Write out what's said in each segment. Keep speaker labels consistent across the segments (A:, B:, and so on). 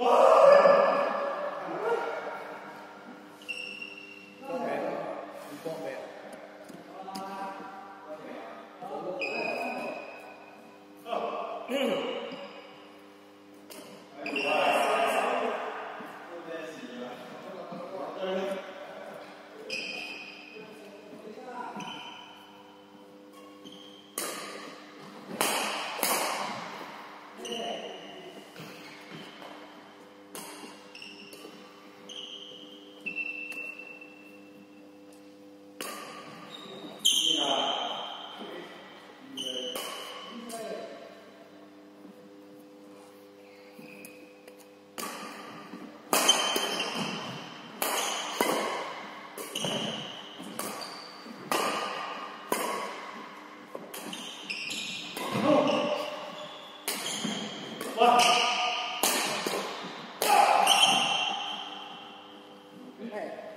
A: Whoa! impact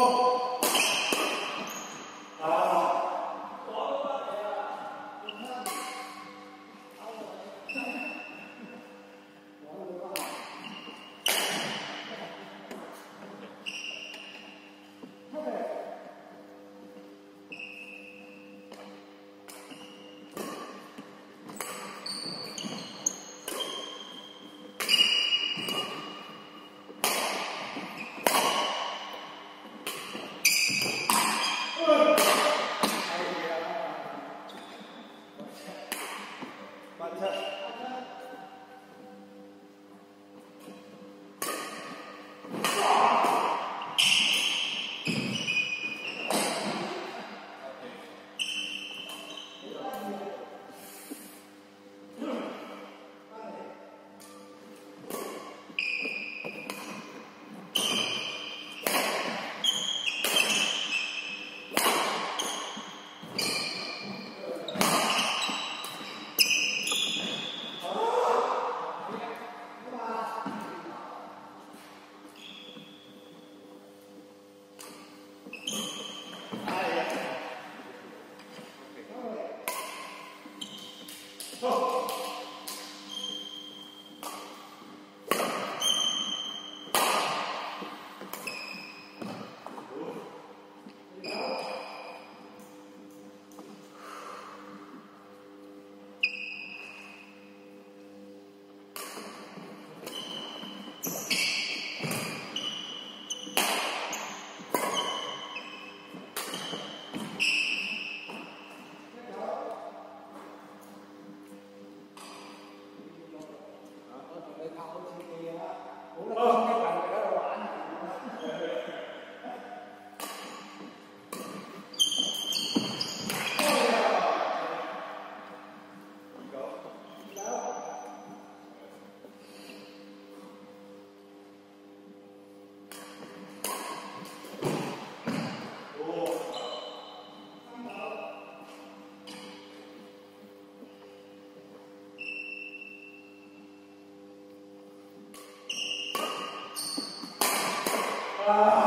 A: Oh, Uh,